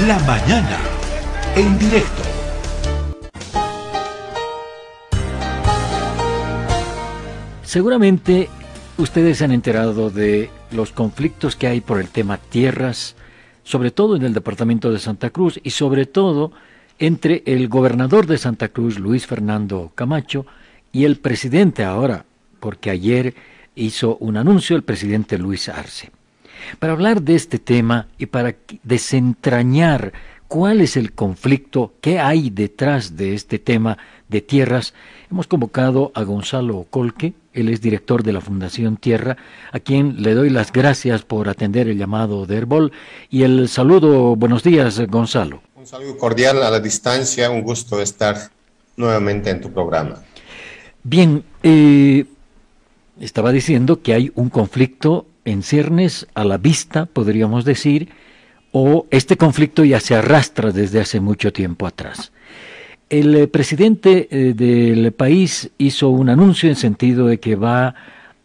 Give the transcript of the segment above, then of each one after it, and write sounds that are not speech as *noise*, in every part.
La mañana, en directo. Seguramente ustedes se han enterado de los conflictos que hay por el tema tierras, sobre todo en el departamento de Santa Cruz y sobre todo entre el gobernador de Santa Cruz, Luis Fernando Camacho, y el presidente ahora, porque ayer hizo un anuncio el presidente Luis Arce. Para hablar de este tema y para desentrañar cuál es el conflicto, qué hay detrás de este tema de tierras, hemos convocado a Gonzalo Colque, él es director de la Fundación Tierra, a quien le doy las gracias por atender el llamado de Herbol y el saludo, buenos días Gonzalo. Un saludo cordial a la distancia, un gusto estar nuevamente en tu programa. Bien, eh, estaba diciendo que hay un conflicto en ciernes a la vista, podríamos decir, o este conflicto ya se arrastra desde hace mucho tiempo atrás. El eh, presidente eh, del país hizo un anuncio en sentido de que va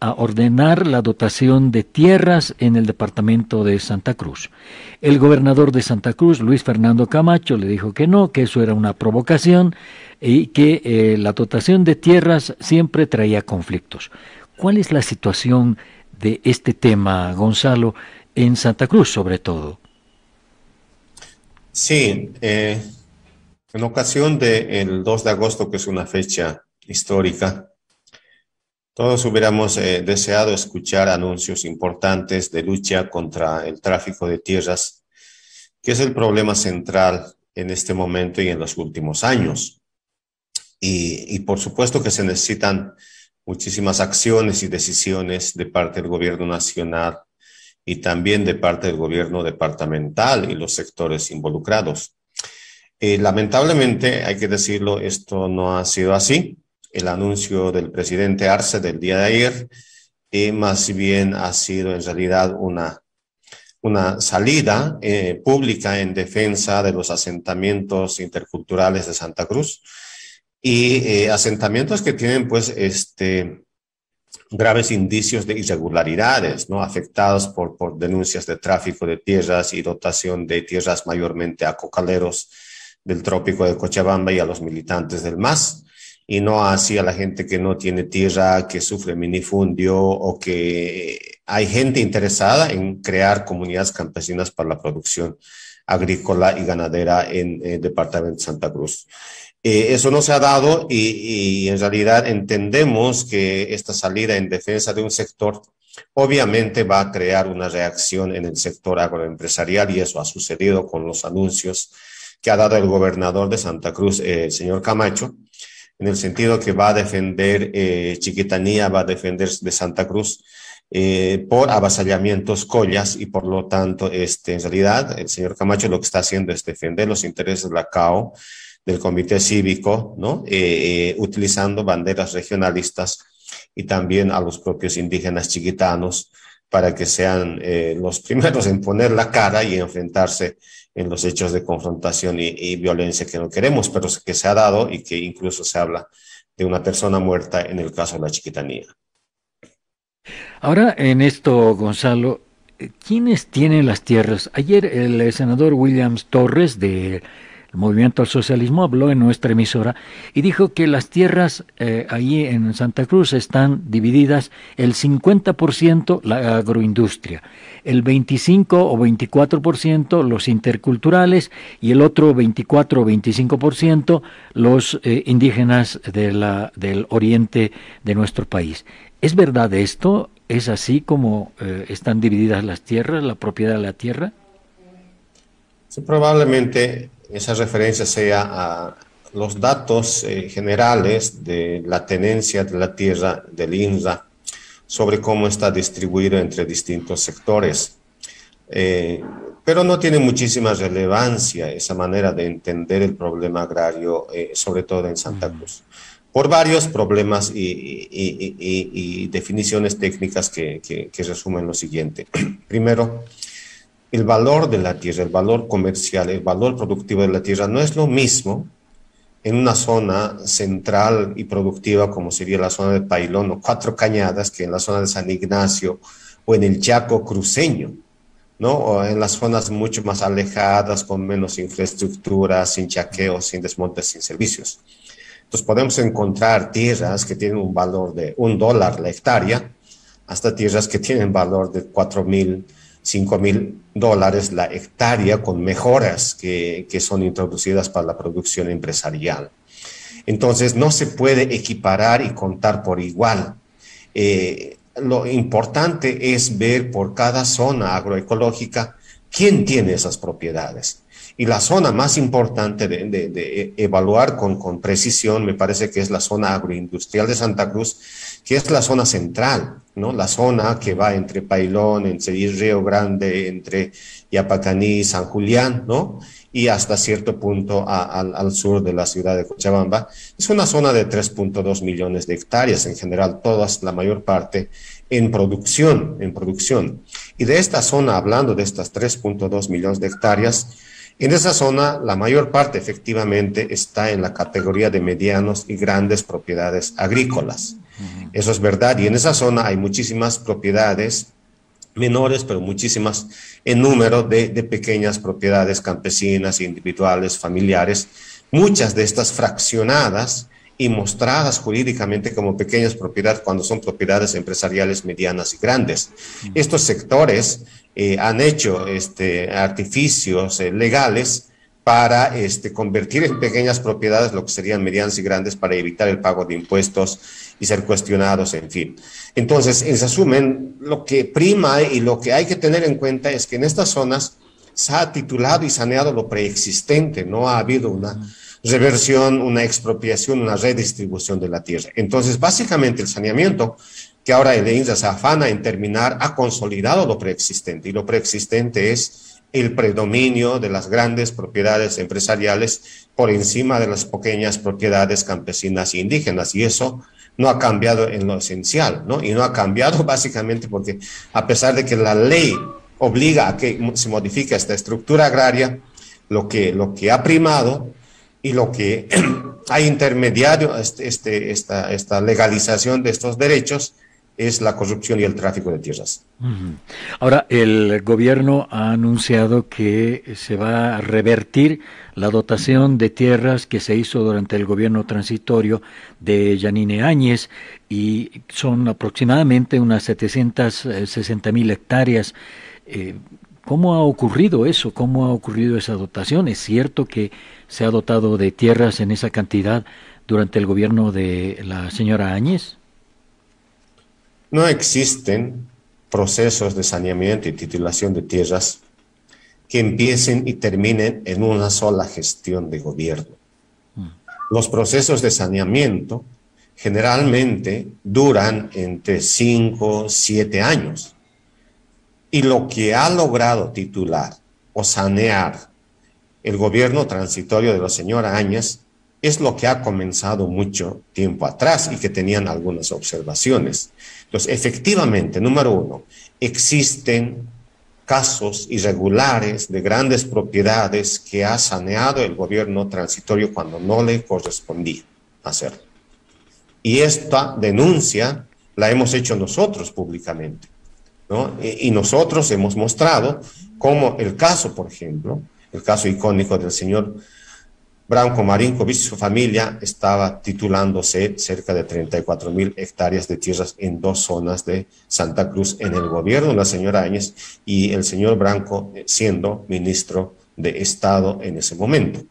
a ordenar la dotación de tierras en el departamento de Santa Cruz. El gobernador de Santa Cruz, Luis Fernando Camacho, le dijo que no, que eso era una provocación y que eh, la dotación de tierras siempre traía conflictos. ¿Cuál es la situación de este tema, Gonzalo, en Santa Cruz sobre todo? Sí, eh, en ocasión del 2 de agosto, que es una fecha histórica, todos hubiéramos eh, deseado escuchar anuncios importantes de lucha contra el tráfico de tierras, que es el problema central en este momento y en los últimos años. Y, y por supuesto que se necesitan muchísimas acciones y decisiones de parte del gobierno nacional y también de parte del gobierno departamental y los sectores involucrados. Eh, lamentablemente, hay que decirlo, esto no ha sido así. El anuncio del presidente Arce del día de ayer eh, más bien ha sido en realidad una, una salida eh, pública en defensa de los asentamientos interculturales de Santa Cruz y asentamientos que tienen pues este graves indicios de irregularidades, ¿no? Afectados por, por denuncias de tráfico de tierras y dotación de tierras mayormente a cocaleros del trópico de Cochabamba y a los militantes del MAS, y no así a la gente que no tiene tierra, que sufre minifundio o que hay gente interesada en crear comunidades campesinas para la producción agrícola y ganadera en el departamento de Santa Cruz. Eh, eso no se ha dado y, en realidad entendemos que esta salida en defensa de un sector obviamente va a crear una reacción en el sector agroempresarial y eso ha sucedido con los anuncios que ha dado el gobernador de Santa Cruz, eh, el señor Camacho, en el sentido que va a defender eh, Chiquitanía, va a defender de Santa Cruz eh, por avasallamientos collas y por lo tanto, este, en realidad, el señor Camacho lo que está haciendo es defender los intereses de la CAO, del comité cívico, ¿no? utilizando banderas regionalistas y también a los propios indígenas chiquitanos para que sean los *laughs* primeros en poner la cara y enfrentarse en los hechos de confrontación y, violencia que no queremos, pero que se ha dado y que incluso se habla de una persona muerta en el caso de la chiquitanía. Ahora, en esto, Gonzalo, ¿quiénes tienen las tierras? Ayer el senador Williams Torres de el movimiento al socialismo habló en nuestra emisora y dijo que las tierras eh, ahí en Santa Cruz están divididas el 50% la agroindustria, el 25 o 24% los interculturales y el otro 24 o 25% los eh, indígenas de la, del oriente de nuestro país. ¿Es verdad esto? ¿Es así como eh, están divididas las tierras, la propiedad de la tierra? Probablemente esa referencia sea a los datos eh, generales de la tenencia de la tierra del INRA sobre cómo está distribuido entre distintos sectores. Eh, pero no tiene muchísima relevancia esa manera de entender el problema agrario, eh, sobre todo en Santa Cruz, por varios problemas y, y, y, y definiciones técnicas que, que, que resumen lo siguiente. *clears throat* Primero, el valor de la tierra, el valor comercial, el valor productivo de la tierra no es lo mismo en una zona central y productiva como sería la zona de Pailón o Cuatro Cañadas que en la zona de San Ignacio o en el Chaco cruceño. ¿no? O en las zonas mucho más alejadas, con menos infraestructura, sin chaqueos, sin desmontes, sin servicios. Entonces podemos encontrar tierras que tienen un valor de un dólar la hectárea, hasta tierras que tienen valor de cuatro mil, cinco mil dólares la hectárea con mejoras que, que son introducidas para la producción empresarial. Entonces no se puede equiparar y contar por igual. Eh, lo importante es ver por cada zona agroecológica quién tiene esas propiedades. Y la zona más importante de, evaluar con, con, precisión me parece que es la zona agroindustrial de Santa Cruz, que es la zona central, ¿no? La zona que va entre Pailón, entre Río Grande, entre Yapacaní, San Julián, ¿no? Y hasta cierto punto al, al sur de la ciudad de Cochabamba. Es una zona de 3.2 millones de hectáreas en general, todas, la mayor parte en producción, en producción. Y de esta zona, hablando de estas 3.2 millones de hectáreas, en esa zona, la mayor parte efectivamente está en la categoría de medianos y grandes propiedades agrícolas. Eso es verdad. Y en esa zona hay muchísimas propiedades menores, pero muchísimas en número de, de pequeñas propiedades campesinas, individuales, familiares. Muchas de estas fraccionadas y mostradas jurídicamente como pequeñas propiedades cuando son propiedades empresariales medianas y grandes. Estos sectores eh, han hecho este, artificios eh, legales para este, convertir en pequeñas propiedades lo que serían medianas y grandes para evitar el pago de impuestos y ser cuestionados, en fin. Entonces, en resumen, lo que prima y lo que hay que tener en cuenta es que en estas zonas se ha titulado y saneado lo preexistente, no ha habido una reversión, una expropiación, una redistribución de la tierra. Entonces, básicamente el saneamiento que ahora el INSA se afana en terminar, ha consolidado lo preexistente y lo preexistente es el predominio de las grandes propiedades empresariales por encima de las pequeñas propiedades campesinas e indígenas y eso no ha cambiado en lo esencial, ¿no? Y no ha cambiado *laughs* básicamente porque a pesar de que la ley obliga a que se modifique esta estructura agraria, lo que, lo que ha primado y lo que *clears throat* ha intermediado este, este, esta, esta legalización de estos derechos es la corrupción y el tráfico de tierras. Ahora, el gobierno ha anunciado que se va a revertir la dotación de tierras que se hizo durante el gobierno transitorio de Yanine Áñez y son aproximadamente unas 760 mil hectáreas. Eh, ¿Cómo ha ocurrido eso? ¿Cómo ha ocurrido esa dotación? ¿Es cierto que se ha dotado de tierras en esa cantidad durante el gobierno de la señora Áñez? No existen procesos de saneamiento y titulación de tierras que empiecen y terminen en una sola gestión de gobierno. Mm. Los procesos de saneamiento generalmente duran entre 5, 7 años. Y lo que ha logrado titular o sanear el gobierno transitorio de la señora Áñez es lo que ha comenzado mucho tiempo atrás y que tenían algunas observaciones. Entonces, efectivamente, número uno, existen casos irregulares de grandes propiedades que ha saneado el gobierno transitorio cuando no le correspondía hacerlo. Y esta denuncia la hemos hecho nosotros públicamente. ¿No? Y, y nosotros hemos mostrado cómo el caso, por ejemplo, el caso icónico del señor Branco Marinkovic y su familia estaba titulándose cerca de 34 mil hectáreas de tierras en dos zonas de Santa Cruz en el gobierno la señora Áñez y el señor Branco eh, siendo ministro de Estado en ese momento.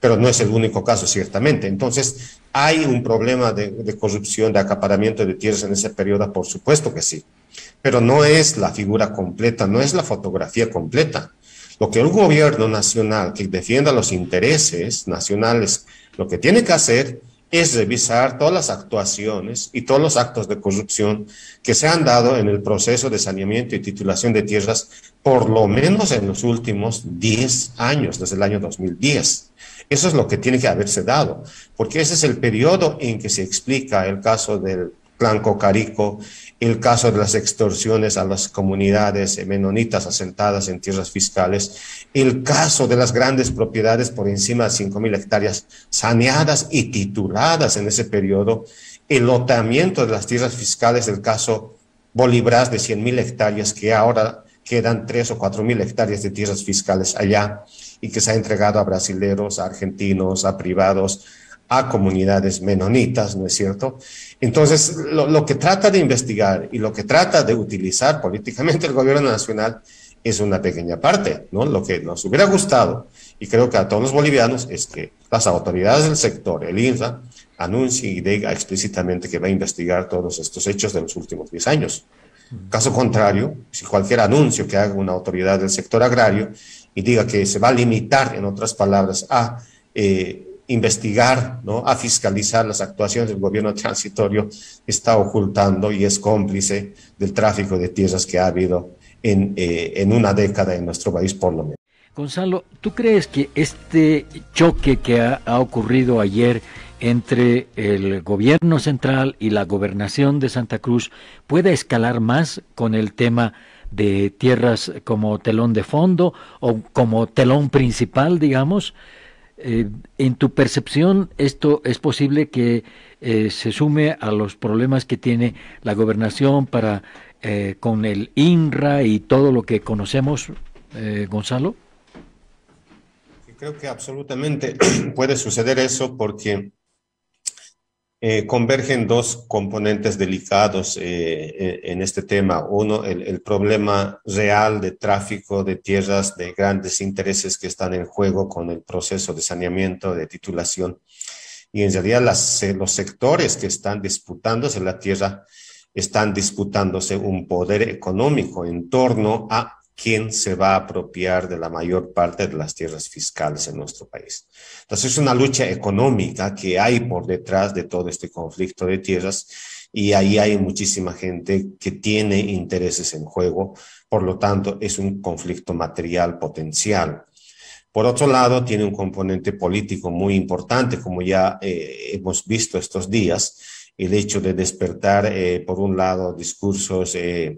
Pero no es el único caso, ciertamente. Entonces, ¿hay un problema de, de corrupción, de acaparamiento de tierras en ese periodo? Por supuesto que sí. Pero no es la figura completa, no es la fotografía completa. Lo que un gobierno nacional que defienda los intereses nacionales, lo que tiene que hacer es revisar todas las actuaciones y todos los actos de corrupción que se han dado en el proceso de saneamiento y titulación de tierras, por lo menos en los últimos 10 años, desde el año 2010. Eso es lo que tiene que haberse dado, porque ese es el periodo en que se explica el caso del clan Cocarico, el caso de las extorsiones a las comunidades menonitas asentadas en tierras fiscales, el caso de las grandes propiedades por encima de 5.000 hectáreas saneadas y tituladas en ese periodo, el lotamiento de las tierras fiscales del caso Bolibras de 100.000 hectáreas que ahora quedan tres o cuatro mil hectáreas de tierras fiscales allá y que se ha entregado a brasileros, a argentinos, a privados, a comunidades menonitas, ¿no es cierto? Entonces, lo, lo, que trata de investigar y lo que trata de utilizar políticamente el gobierno nacional es una pequeña parte, ¿no? Lo que nos hubiera gustado, y creo que a todos los bolivianos, es que las autoridades del sector, el INRA, anuncie y diga explícitamente que va a investigar todos estos hechos de los últimos 10 años. Caso contrario, si cualquier anuncio que haga una autoridad del sector agrario y diga que se va a limitar, en otras palabras, a eh, investigar, ¿no? a fiscalizar las actuaciones del gobierno transitorio, está ocultando y es cómplice del tráfico de tierras que ha habido en, eh, en una década en nuestro país, por lo menos. Gonzalo, ¿tú crees que este choque que ha, ha ocurrido ayer entre el gobierno central y la gobernación de Santa Cruz pueda escalar más con el tema de tierras como telón de fondo o como telón principal, digamos. Eh, en tu percepción, esto es posible que eh, se sume a los problemas que tiene la gobernación para eh, con el INRA y todo lo que conocemos, Gonzalo. Creo que absolutamente *clears throat* puede suceder eso porque eh, convergen dos componentes delicados eh, en este tema. Uno, el, problema real de tráfico de tierras de grandes intereses que están en juego con el proceso de saneamiento, de titulación. Y en realidad las, eh, los sectores que están disputándose la tierra están disputándose un poder económico en torno a quién se va a apropiar de la mayor parte de las tierras fiscales en nuestro país. Entonces es una lucha económica que hay por detrás de todo este conflicto de tierras y ahí hay muchísima gente que tiene intereses en juego, por lo tanto es un conflicto material potencial. Por otro lado, tiene un componente político muy importante, como ya eh, hemos visto estos días, el hecho de despertar, eh, por un lado, discursos eh,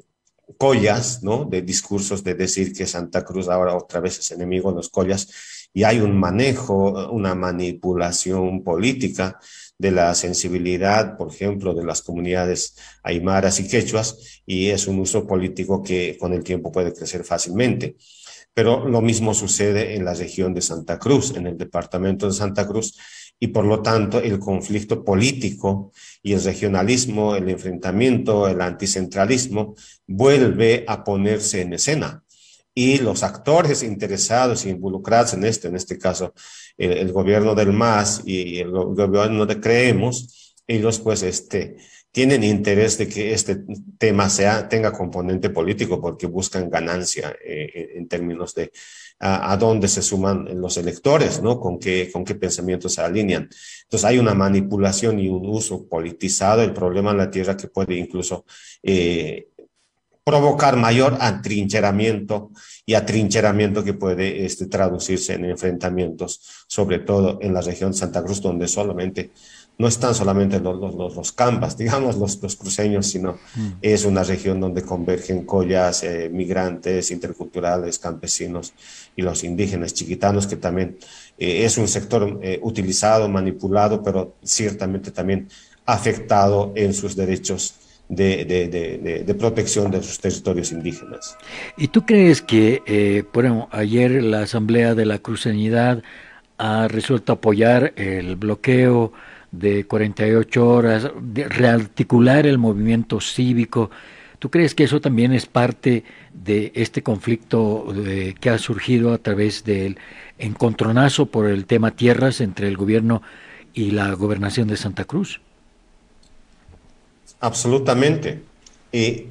collas, ¿no? De discursos de decir que Santa Cruz ahora otra vez es enemigo los collas y hay un manejo, una manipulación política de la sensibilidad, por ejemplo, de las comunidades aymaras y quechuas, y es un uso político que con el tiempo puede crecer fácilmente. Pero lo mismo sucede en la región de Santa Cruz, en el departamento de Santa Cruz, y por lo tanto el conflicto político y el regionalismo, el enfrentamiento, el anticentralismo vuelve a ponerse en escena. Y los actores interesados e involucrados en esto, en este caso el, gobierno del MAS y el gobierno de Creemos, ellos pues este, tienen interés de que este tema sea, tenga componente político porque buscan ganancia eh, en términos de a, dónde se suman los electores, ¿no? Con qué, con qué pensamientos se alinean. Entonces hay una manipulación y un uso politizado del problema en la tierra que puede incluso eh, provocar mayor atrincheramiento y atrincheramiento que puede este, traducirse en enfrentamientos, sobre todo en la región de Santa Cruz, donde solamente no están solamente los, los, los campas, *laughs* digamos, los, los cruceños, sino mm. es una región donde convergen collas, eh, migrantes, interculturales, campesinos y los indígenas chiquitanos, que también eh, es un sector eh, utilizado, manipulado, pero ciertamente también afectado en sus derechos de, de, de, protección de sus territorios indígenas. ¿Y tú crees que, por ejemplo, ayer la Asamblea de la Cruceñidad ha resuelto apoyar el bloqueo de 48 horas, de rearticular el movimiento cívico. ¿Tú crees que eso también es parte de este conflicto de, que ha surgido a través del encontronazo por el tema tierras entre el gobierno y la gobernación de Santa Cruz? Absolutamente. Y,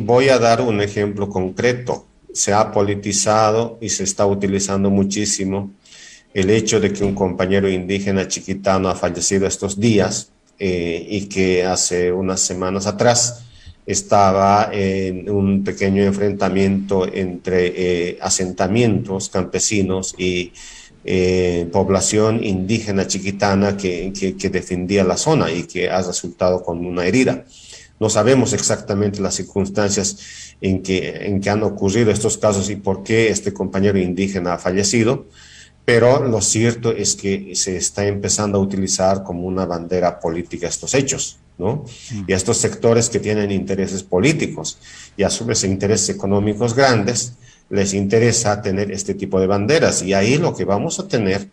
voy a dar un ejemplo concreto. Se ha politizado y se está utilizando muchísimo el hecho de que un compañero indígena chiquitano ha fallecido estos días eh, y que hace unas semanas atrás estaba en un pequeño enfrentamiento entre eh, asentamientos campesinos y eh, población indígena chiquitana que, que, que, defendía la zona y que ha resultado con una herida. No sabemos exactamente las circunstancias en que, en que han ocurrido estos casos y por qué este compañero indígena ha fallecido, pero lo cierto es que se está empezando a utilizar como una bandera política estos hechos. ¿no? Y a estos sectores que tienen intereses políticos y a su vez intereses económicos grandes, les interesa tener este tipo de banderas. Y ahí lo que vamos a tener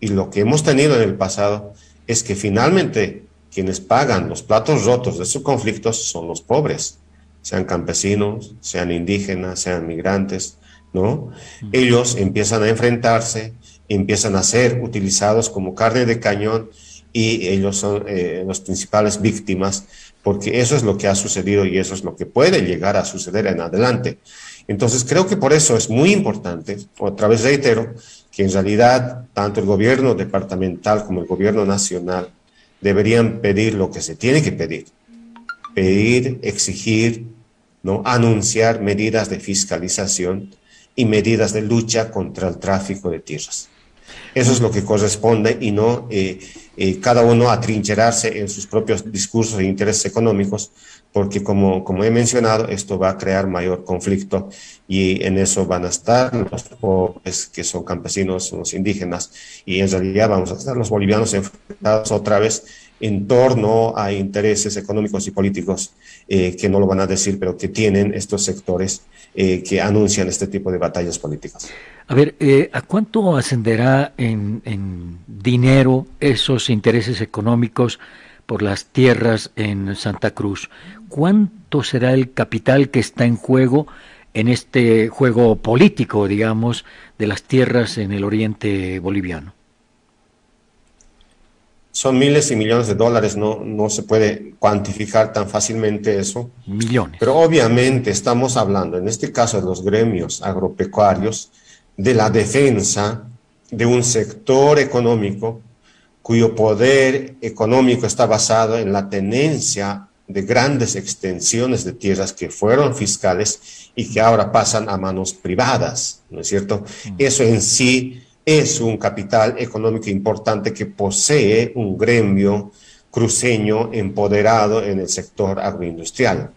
y lo que hemos tenido en el pasado es que finalmente quienes pagan los platos rotos de estos conflictos son los pobres, sean campesinos, sean indígenas, sean migrantes, ¿no? Ellos empiezan a enfrentarse, empiezan a ser utilizados como carne de cañón y ellos son eh, las principales víctimas porque eso es lo que ha sucedido y eso es lo que puede llegar a suceder en adelante. Entonces creo que por eso es muy importante, otra vez reitero, que en realidad tanto el gobierno departamental como el gobierno nacional deberían pedir lo que se tiene que pedir, pedir, exigir, ¿no? anunciar medidas de fiscalización y medidas de lucha contra el tráfico de tierras. Eso es lo que corresponde y no eh, eh, cada uno atrincherarse en sus propios discursos e intereses económicos, porque como, como he mencionado, esto va a crear mayor conflicto y en eso van a estar los pobres que son campesinos, los indígenas, y en realidad vamos a estar los bolivianos enfrentados otra vez en torno a intereses económicos y políticos eh, que no lo van a decir, pero que tienen estos sectores eh, que anuncian este tipo de batallas políticas. A ver, eh, ¿a cuánto ascenderá en, en, dinero esos intereses económicos por las tierras en Santa Cruz? ¿Cuánto será el capital que está en juego en este juego político, digamos, de las tierras en el oriente boliviano? Son miles y millones de dólares, no, no se puede cuantificar tan fácilmente eso. Millones. Pero obviamente estamos hablando, en este caso de los gremios agropecuarios, de la defensa de un sector económico cuyo poder económico está basado en la tenencia de grandes extensiones de tierras que fueron fiscales y que ahora pasan a manos privadas, ¿no es cierto? Mm. Eso en sí es un capital económico importante que posee un gremio cruceño empoderado en el sector agroindustrial.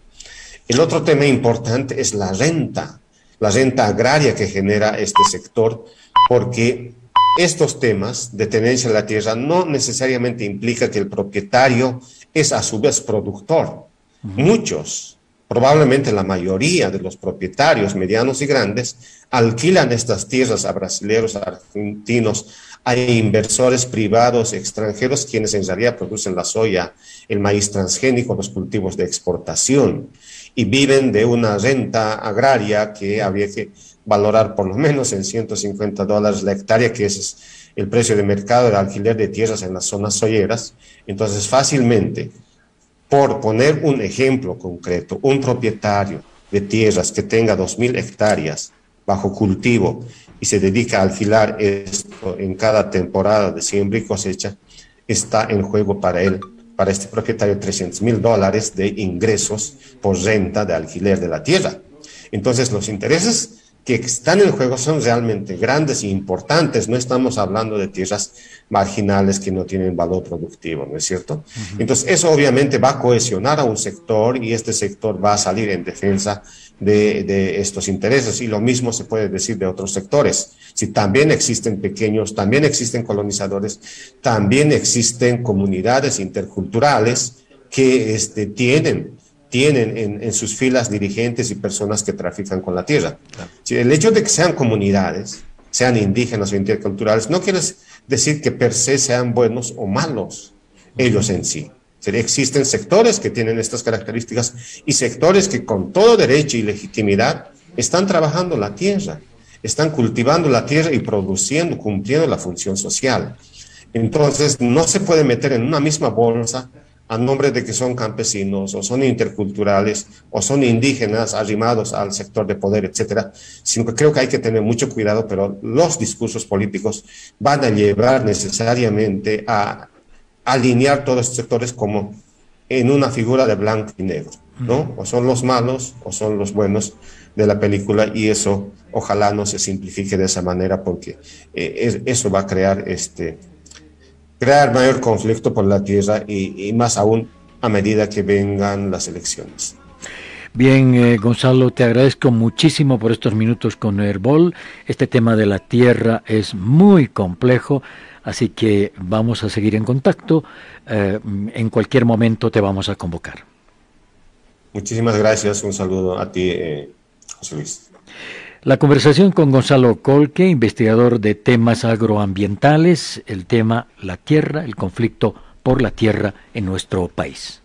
El otro tema importante es la renta, la renta agraria que genera este sector, porque estos temas de tenencia de la tierra no necesariamente implica que el propietario es a su vez productor. Muchos, probablemente la mayoría de los propietarios medianos y grandes, alquilan estas tierras a brasileños, argentinos, a inversores privados extranjeros quienes en realidad producen la soya, el maíz transgénico, los cultivos de exportación y viven de una renta agraria que habría que valorar por lo menos en 150 dólares la hectárea, que es el precio de mercado del alquiler de tierras en las zonas soyeras. Entonces, fácilmente, por poner un ejemplo concreto, un propietario de tierras que tenga 2.000 hectáreas bajo cultivo y se dedica a alquilar esto en cada temporada de siembra y cosecha, está en juego para él, para este propietario, 300 mil dólares de ingresos por renta de alquiler de la tierra. Entonces, los intereses que están en juego son realmente grandes e importantes. No estamos hablando de tierras marginales que no tienen valor productivo, ¿no es cierto? Entonces, eso obviamente va a cohesionar a un sector y este sector va a salir en defensa de, estos intereses. Y lo mismo se puede decir de otros sectores. Si también existen pequeños, también existen colonizadores, también existen comunidades interculturales que este, tienen tienen en, sus filas dirigentes y personas que trafican con la tierra. el hecho de que sean comunidades, sean indígenas o interculturales, no quiere decir que per se sean buenos o malos ellos en sí. Existen sectores que tienen estas características y sectores que con todo derecho y legitimidad están trabajando la tierra, están cultivando la tierra y produciendo, cumpliendo la función social. Entonces, no se puede meter en una misma bolsa a nombre de que son campesinos o son interculturales o son indígenas arrimados al sector de poder, etcétera, sino que creo que hay que tener mucho cuidado, pero los discursos políticos van a llevar necesariamente a alinear todos estos sectores como en una figura de blanco y negro, ¿no? O son los malos o son los buenos de la película y eso ojalá no se simplifique de esa manera porque eh, eso va a crear este crear mayor conflicto por la tierra y, más aún a medida que vengan las elecciones. Bien, eh, Gonzalo, te agradezco muchísimo por estos minutos con Herbol. Este tema de la tierra es muy complejo Así que vamos a seguir en contacto. Eh, en cualquier momento te vamos a convocar. Muchísimas gracias. Un saludo a ti, eh, José Luis. La conversación con Gonzalo Colque, investigador de temas agroambientales, el tema la tierra, el conflicto por la tierra en nuestro país.